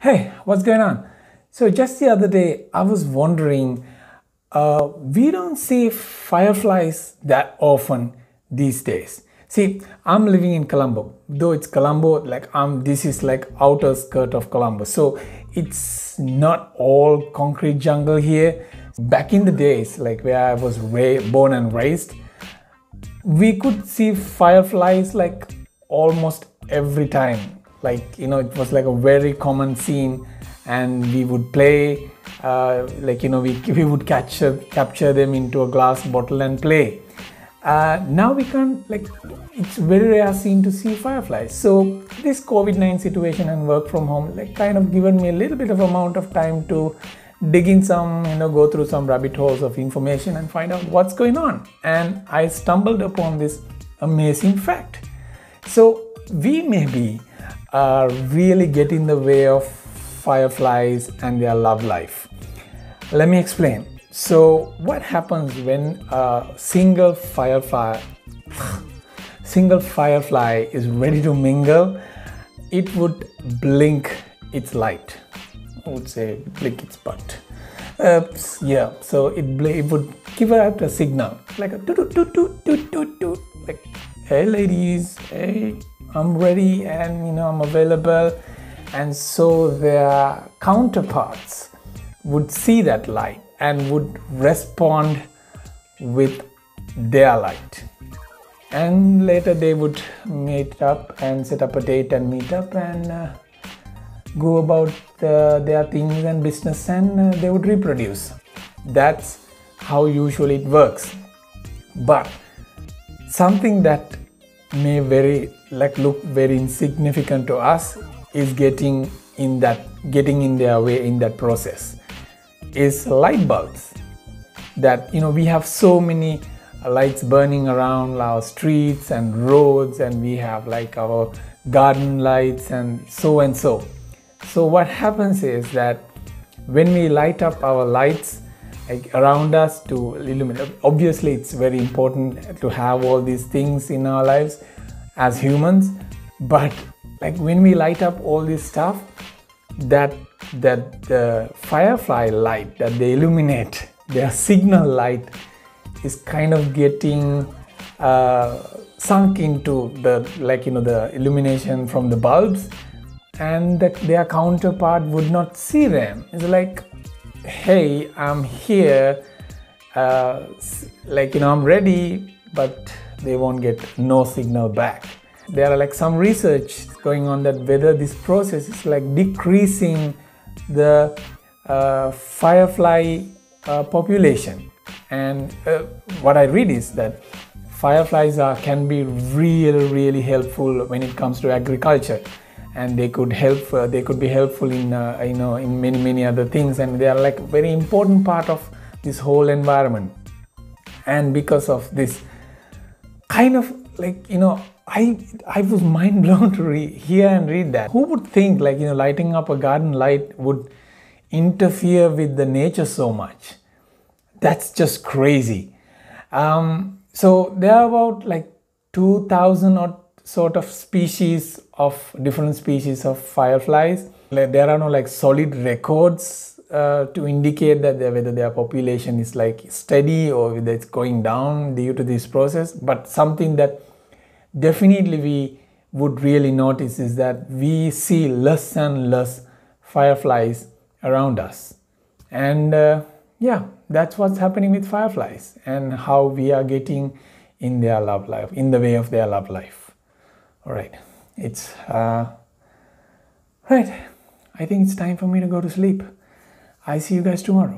Hey, what's going on? So just the other day, I was wondering, uh, we don't see fireflies that often these days. See, I'm living in Colombo. Though it's Colombo, like I'm, this is like outer skirt of Colombo. So it's not all concrete jungle here. Back in the days, like where I was born and raised, we could see fireflies like almost every time like you know it was like a very common scene and we would play uh, like you know we, we would capture capture them into a glass bottle and play. Uh, now we can't like it's very rare scene to see fireflies. So this covid-19 situation and work from home like kind of given me a little bit of amount of time to dig in some you know go through some rabbit holes of information and find out what's going on. And i stumbled upon this amazing fact. So we may be uh, really get in the way of fireflies and their love life. Let me explain. So, what happens when a single firefly single firefly is ready to mingle? It would blink its light. I would say blink its butt. Uh, yeah, so it, it would give out a signal like a toot toot toot toot toot toot like hey ladies, hey I'm ready and you know I'm available. And so their counterparts would see that light and would respond with their light. And later they would meet up and set up a date and meet up and uh, go about uh, their things and business and uh, they would reproduce. That's how usually it works. But something that may very like look very insignificant to us is getting in that getting in their way in that process. Is light bulbs that you know we have so many lights burning around our streets and roads and we have like our garden lights and so and so. So what happens is that when we light up our lights like around us to illuminate obviously it's very important to have all these things in our lives as humans but like when we light up all this stuff that that the firefly light that they illuminate their signal light is kind of getting uh, sunk into the like you know the illumination from the bulbs and that their counterpart would not see them. It's like hey i'm here uh, like you know i'm ready but they won't get no signal back. There are like some research going on that whether this process is like decreasing the uh, firefly uh, population. And uh, what i read is that fireflies are can be really really helpful when it comes to agriculture. And they could help uh, they could be helpful in uh, you know in many many other things. And they are like very important part of this whole environment. And because of this kind of like you know I I was mind blown to read, hear and read that. Who would think like you know lighting up a garden light would interfere with the nature so much? That's just crazy. Um, so there are about like two thousand or sort of species of different species of fireflies. Like, there are no like solid records uh, to indicate that whether their population is like steady or whether it's going down due to this process, but something that definitely we would really notice is that we see less and less fireflies around us. And uh, yeah, that's what's happening with fireflies and how we are getting in their love life, in the way of their love life. All right, it's uh, right. I think it's time for me to go to sleep. I see you guys tomorrow.